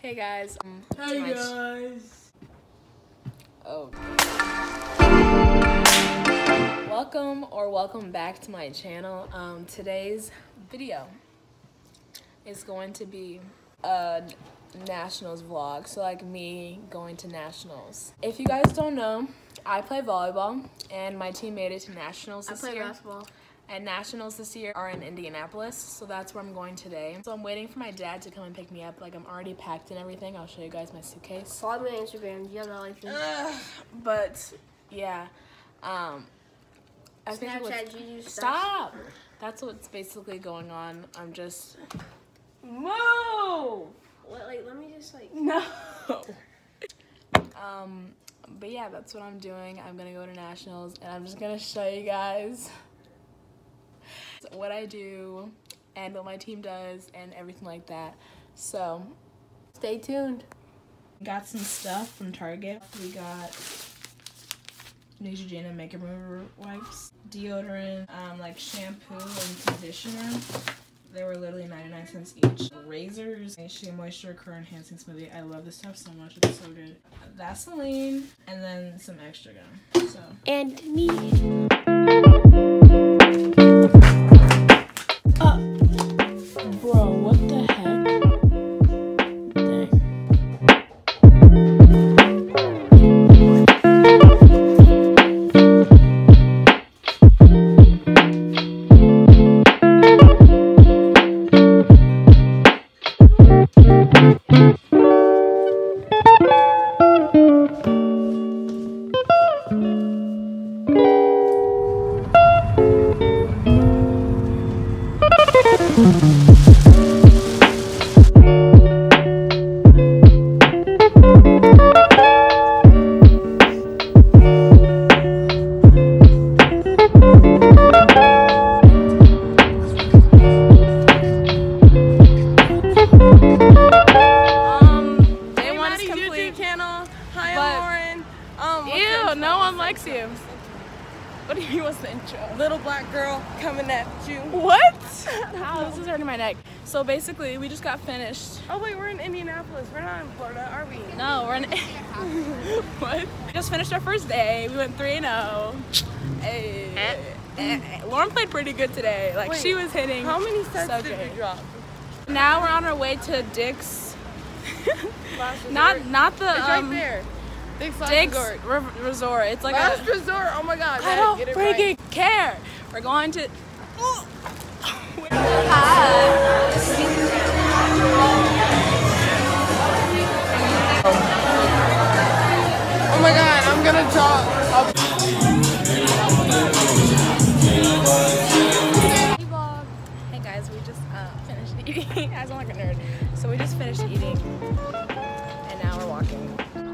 Hey guys. Um, Hey my- guys. Oh. Welcome or welcome back to my channel. Um, today's video is going to be a nationals vlog. So like me going to nationals. If you guys don't know, I play volleyball and my team made it to nationals I this play year. basketball. And nationals this year are in Indianapolis, so that's where I'm going today. So I'm waiting for my dad to come and pick me up. Like I'm already packed and everything. I'll show you guys my suitcase. Follow me on Instagram. You have that license? But yeah, um, I think it was- Snapchat, Juju, stop. That's what's basically going on. I'm just move. What, like, let me just like. No. um, but yeah, that's what I'm doing. I'm gonna go to nationals, and I'm just gonna show you guys what I do and what my team does and everything like that. So Stay tuned. got some stuff from Target. We got Neutrogena makeup remover wipes, deodorant, um, like shampoo and conditioner. They were literally 99 cents each. Razors, Shea Moisture Curl Enhancing Smoothie. I love this stuff so much. It's so good. Vaseline, and then some extra gum. So, And me. Lauren. Um, Ew, no one likes you. What do you mean, what's the intro? Little black girl coming at you. What? How? This is hurting my neck. So basically, we just got finished. Oh wait, we're in Indianapolis. We're not in Florida, are we? No, we're in. what? We just finished our first day. We went 3 0. Hey. Eh, eh. Lauren played pretty good today. Like, Wait, she was hitting. How many sets so did good. you drop? Now we're on our way to Dick's. Not not the It's um, right there. Dick's Resort. Re- Resort. It's like Last a. resort. Oh my God. I don't freaking right. care. We're going to. Oh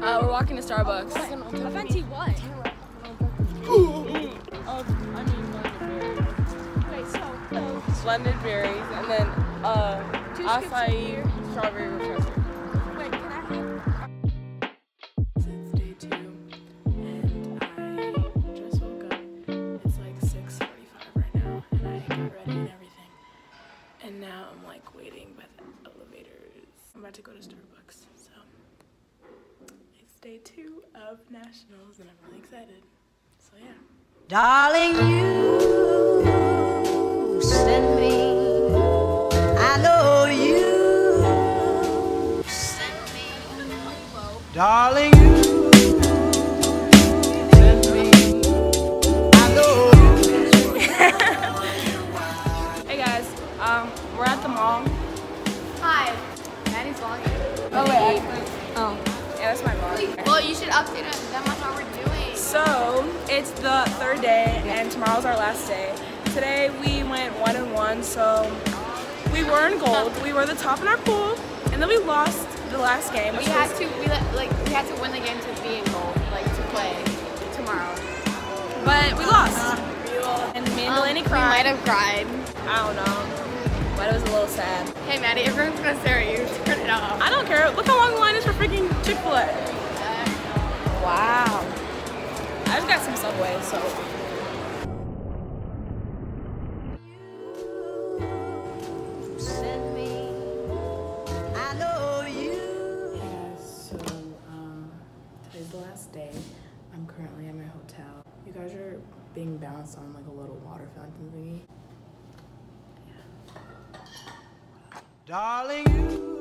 Uh, we're walking to Starbucks. I fancy what? Splendid berries, and then uh, acai strawberry refresher. Day two of nationals, and I'm really excited. So yeah. Darling, you send me. I know you send me. Darling, update. That much what we're doing. So it's the third day, and tomorrow's our last day. Today we went one and one, so we were in gold. We were the top in our pool, and then we lost the last game. We had to, we like, we had to win the game to be in gold, like to play tomorrow. but we lost. And me and Um, Delaney we might have cried. I don't know, but it was a little sad. Hey, Maddie, everyone's gonna stare at you. Turn it off. I don't care. Look how long the line is for so. Um, today's the last day. I'm currently at my hotel. You guys are being bounced on like a little water fountain thingy. Darling,